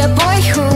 a boy who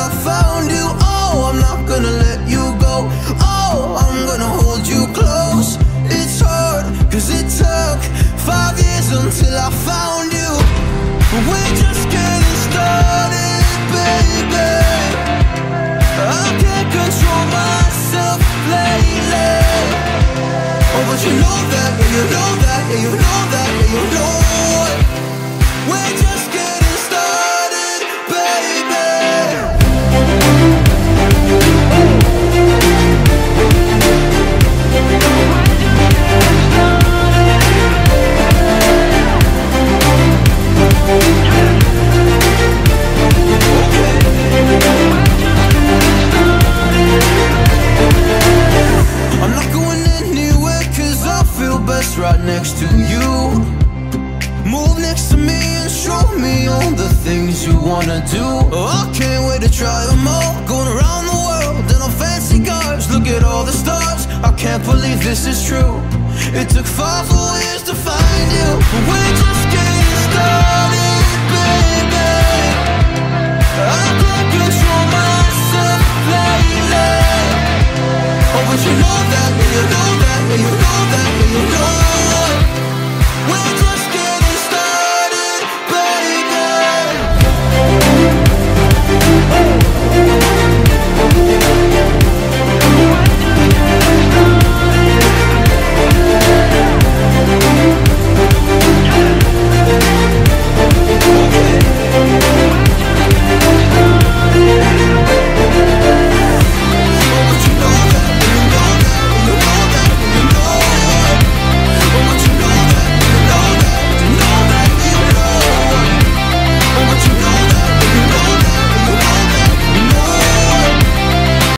I found you. Oh, I'm not gonna let you go. Oh, I'm gonna hold you close. It's hard, cause it took five years until I found you. But we're just getting started, baby. I can't control myself lately. Oh, but you know that, yeah, you know that, yeah, you know that, yeah, you know can't believe this is true. It took far four years to find you. But we're just getting started, baby. I can't control myself lately Oh, but you know that, you know that, you know that, you know that